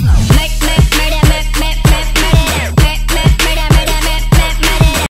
Slow.